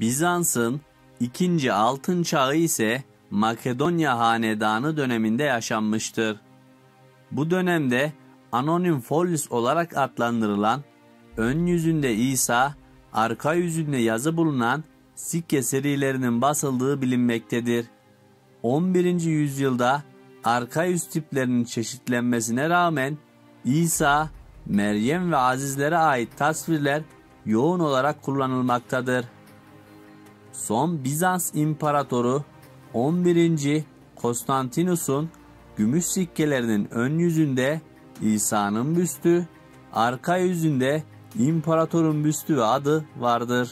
Bizans'ın ikinci altın çağı ise Makedonya Hanedanı döneminde yaşanmıştır. Bu dönemde Anonim Folis olarak adlandırılan, ön yüzünde İsa, arka yüzünde yazı bulunan sikke serilerinin basıldığı bilinmektedir. 11. yüzyılda arka yüz tiplerinin çeşitlenmesine rağmen İsa, Meryem ve Azizlere ait tasvirler yoğun olarak kullanılmaktadır. Son Bizans İmparatoru 11. Konstantinus'un gümüş sikkelerinin ön yüzünde İsa'nın büstü, arka yüzünde imparatorun büstü ve adı vardır.